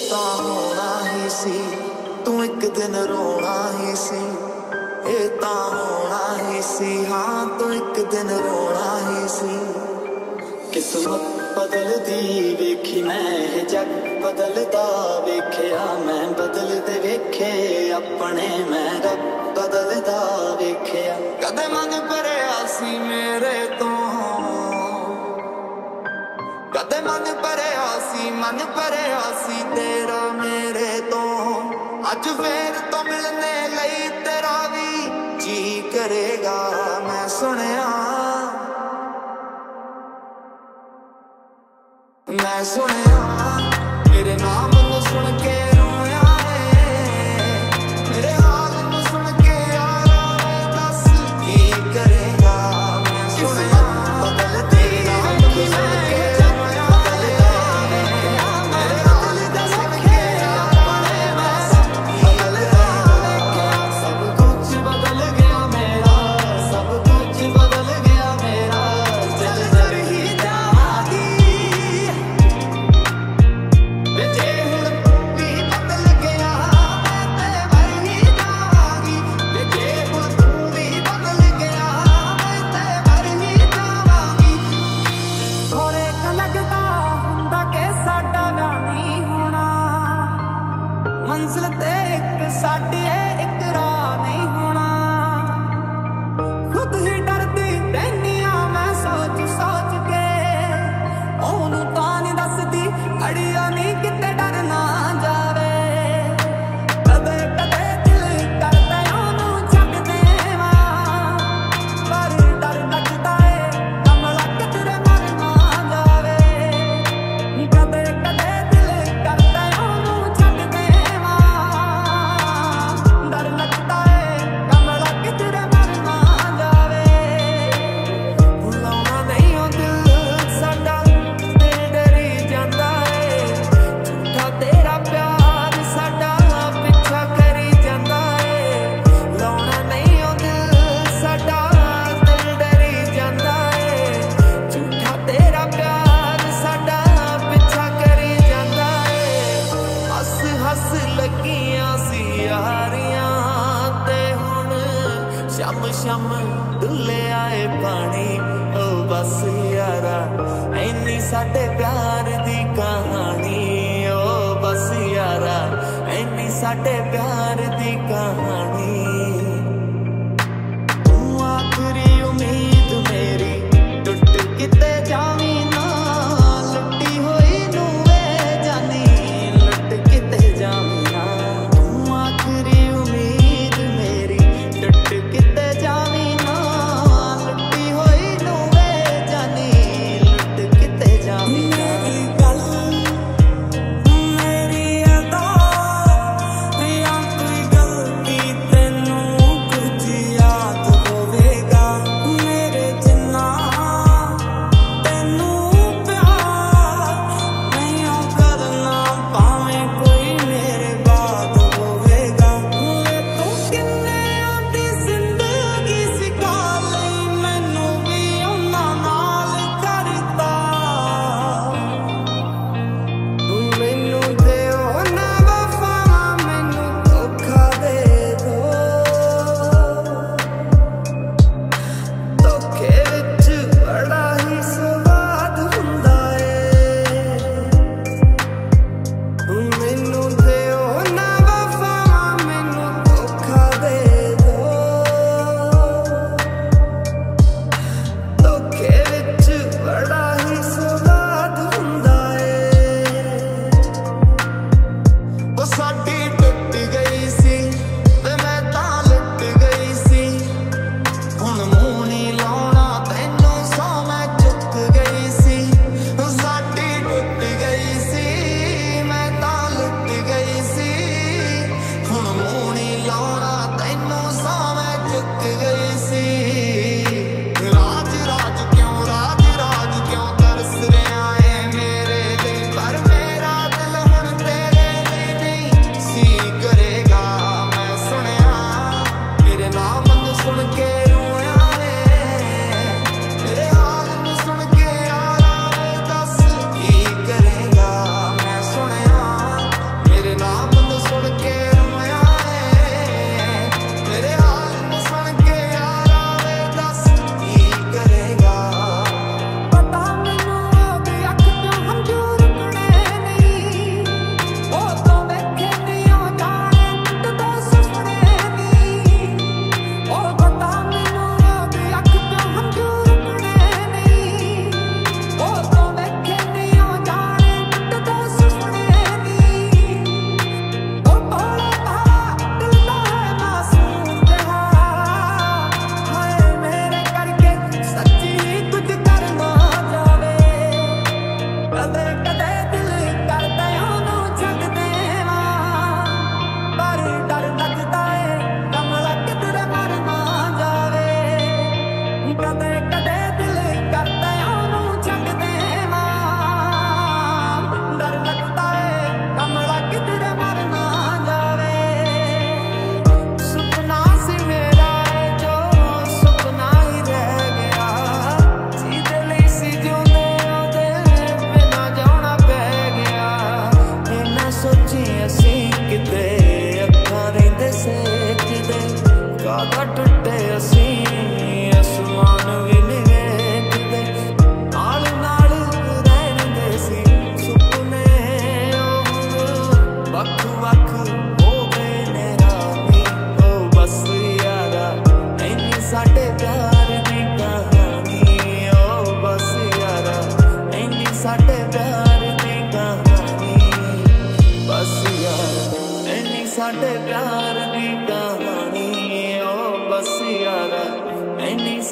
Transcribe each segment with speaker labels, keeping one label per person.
Speaker 1: ਤਾਂ ਹੋਣਾ ਹੀ ਸੀ ਤੂੰ ਇੱਕ ਦਿਨ ਰੋਣਾ ਹੀ ਸੀ ਇਹ ਤਾਂ ਹੋਣਾ ਹੀ ਸੀ ਹਾਂ ਤੂੰ ਇੱਕ ਦਿਨ ਰੋਣਾ ਹੀ ਸੀ
Speaker 2: ਕਿਸਮਤ ਬਦਲਦੀ ਵੇਖੀ ਮੈਂ ਇਹ ਜੱਗ ਬਦਲਦਾ ਵੇਖਿਆ ਮੈਂ ਬਦਲਦੇ ਵੇਖੇ ਆਪਣੇ ਮੈਂ ਰੱਬ ਬਦਲਦਾ ਵੇਖਿਆ
Speaker 1: ਕਦੇ ਮਨ ਭਰਿਆ ਸੀ ਮੇਰੇ ਤੋਂ ਮਨ ਭਰਿਆ ਸੀ ਤੇਰਾ ਮੇਰੇ ਤੋਂ। ਅੱਜ ਫੇਰ ਤੋਂ ਮਿਲਣੇ ਲਈ ਤੇਰਾ ਵੀ ਜੀ ਕਰੇਗਾ, ਮੈਂ ਸੁਣਿਆ। ਮੈਂ ਸੁਣਿਆ।
Speaker 3: ਮੰਜ਼ਿਲ ਤੇ ਇੱਕ ਸਾਡੀ ਹੈ ਇੱਕ ਪਾਣੀ ਓ ਬਸ ਯਾਰਾ, ਐਨੀ ਸਾਡੇ ਪਿਆਰ ਦੀ ਕਹਾਣੀ, ਓ ਬਸ ਯਾਰਾ, ਐਨੀ ਸਾਡੇ ਪਿਆਰ ਦੀ ਕਹਾਣੀ।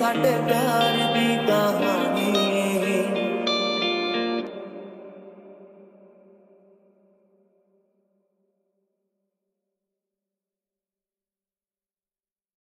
Speaker 3: ਸਾਡੇ ਪਿਆਰ ਦੀ ਗਾਹਾਂ